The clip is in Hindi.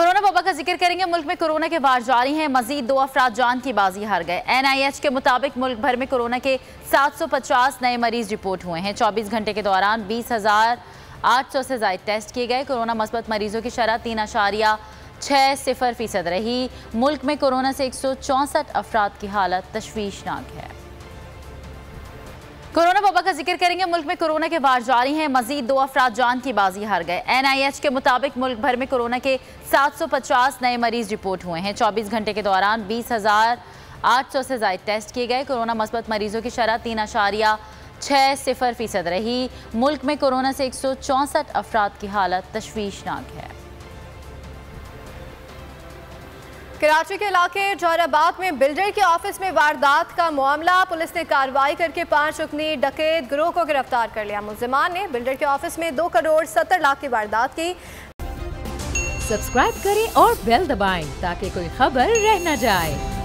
कोरोना वबा का ज़िक्र करेंगे। मुल्क में कोरोना के वार जारी हैं। मजीद दो अफराद जान की बाजी हार गए। एनआईएच के मुताबिक मुल्क भर में कोरोना के 750 नए मरीज़ रिपोर्ट हुए हैं। 24 घंटे के दौरान बीस हज़ार आठ सौ से ज़्यादा टेस्ट किए गए। कोरोना मस्बत मरीजों की शरह तीन अशारिया छः सिफर फ़ीसद रही। मुल्क में कोरोना से एक सौ चौंसठ अफराद की हालत तशवीशनाक है। कोरोना वबा का ज़िक्र करेंगे, मुल्क में कोरोना के वार जारी हैं। मजीद दो अफराद जान की बाजी हार गए। एनआईएच के मुताबिक मुल्क भर में कोरोना के 750 नए मरीज़ रिपोर्ट हुए हैं। 24 घंटे के दौरान बीस हज़ार आठ सौ से ज़्यादा टेस्ट किए गए। कोरोना मस्बत मरीजों की शरह तीन अशारिया छः सिफर फ़ीसद रही। मुल्क में कोरोना से एक सौ चौंसठ अफराद की हालत तशवीशनाक है। कराची के इलाके जौराबाद में बिल्डर के ऑफ़िस में वारदात का मामला। पुलिस ने कार्रवाई करके पाँच रुकनी डकैत गिरोह को गिरफ़्तार कर लिया। मुलजमान ने बिल्डर के ऑफ़िस में दो करोड़ सत्तर लाख की वारदात की। सब्सक्राइब करें और बेल दबाएँ ताकि कोई खबर रह न जाए।